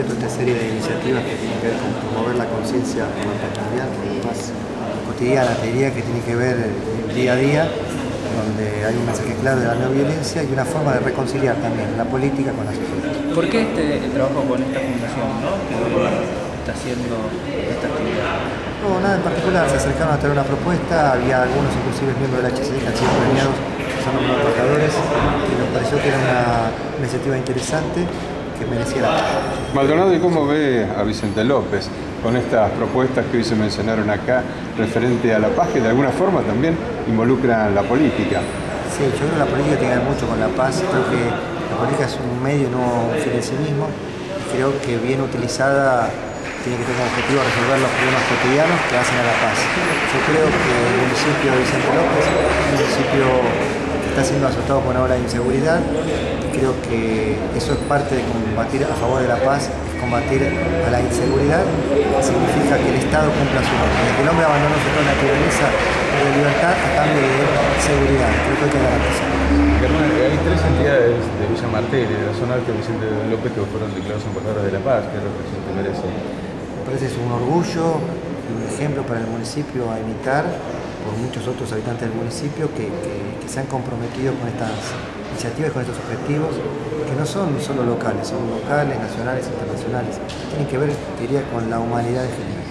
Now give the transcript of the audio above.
de toda esta serie de iniciativas que tienen que ver con promover la conciencia más cotidiana, te diría que tiene que ver el día a día, donde hay un mensaje claro de la no violencia y una forma de reconciliar también la política con la sociedad. ¿Por qué este trabajo con esta fundación, ¿no? que está haciendo esta actividad? No, nada en particular, se acercaron a traer una propuesta, había algunos inclusive miembros de la HCD que han sido premiados, son los embajadores, y nos pareció que era una iniciativa interesante que mereciera. Maldonado, ¿y cómo ve a Vicente López con estas propuestas que hoy se mencionaron acá referente a la paz, que de alguna forma también involucran la política? Sí, yo creo que la política tiene que ver mucho con la paz, creo que la política es un medio, no un fin en sí mismo, creo que bien utilizada tiene que tener como objetivo resolver los problemas cotidianos que hacen a la paz. Yo creo que el municipio de Vicente López es un municipio que está siendo azotado por una ola de inseguridad creo que eso es parte de combatir a favor de la paz, es combatir a la inseguridad, significa que el Estado cumpla su rol. que el hombre abandonó su de naturaleza de libertad a cambio de seguridad, creo que hay que garantizarlo. hay tres entidades de Villa Martel y de la zona alta Vicente López que fueron declarados embajadores de la paz, ¿qué representación merece? Me parece es un orgullo y un ejemplo para el municipio a imitar por muchos otros habitantes del municipio que, que se han comprometido con estas iniciativas, con estos objetivos, que no son solo locales, son locales, nacionales, internacionales. Tienen que ver, diría, con la humanidad en general.